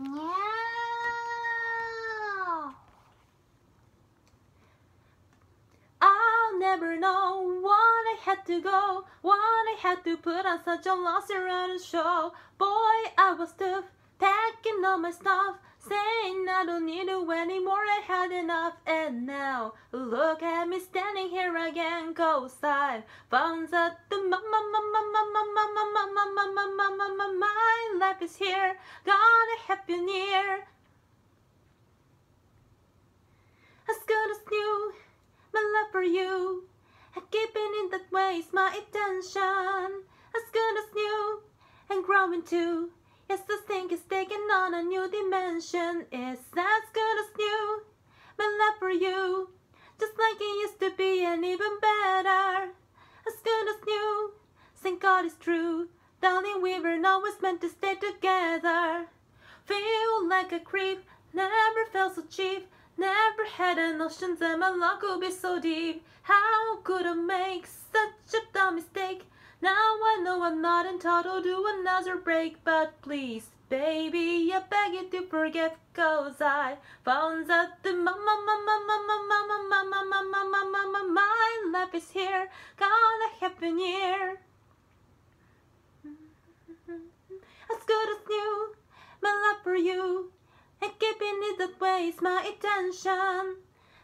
Meow. I'll never know what I had to go, what I had to put on such a lost around show. Boy, I was tough, packing all my stuff, saying I don't need you anymore, I had enough. And now, look at me standing here again, cause I found that the my life is here, gonna have you near. As good as new, my love for you, and keeping in that way is my intention. As good as new, and growing too. Yes, this thing is taking on a new dimension. It's as good as new, my love for you, just like it used to be, and even better. As good as new, thank God it's true. Darling, we were always meant to stay together. Feel like a creep, never felt so cheap. Never had a notion that my love could be so deep. How could I make such a dumb mistake? Now I know I'm not entitled to another break, but please, baby, I beg you to forget, cause I found that the my, my, my, my, my, my, my, my, my life is here, gonna happen here. As good as new, my love for you, and keeping it that way is my intention.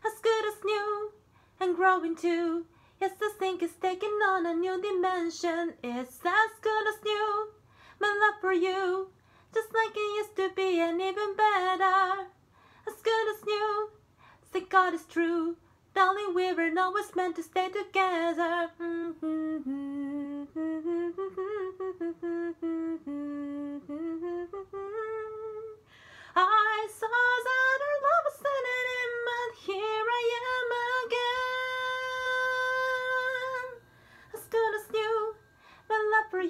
As good as new, and growing too. Yes, this thing is taking on a new dimension. It's as good as new, my love for you, just like it used to be, and even better. As good as new, thank God it's true. Darling, we were always meant to stay together. I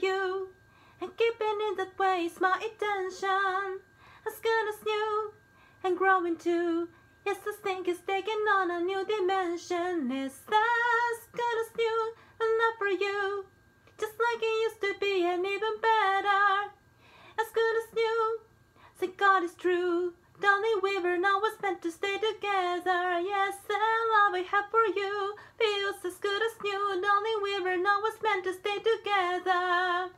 you, and keeping it that way is my intention. As good as new, and growing too. Yes, this thing is taking on a new dimension. It's as good as new, my love for you, just like it used to be, and even better. As good as new. say God is true. Darling, we were always meant to stay together. Yes, the love I have for you feels as good as always meant to stay together.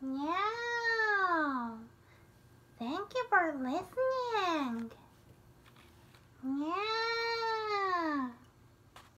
Meow. Thank you for listening. Meow.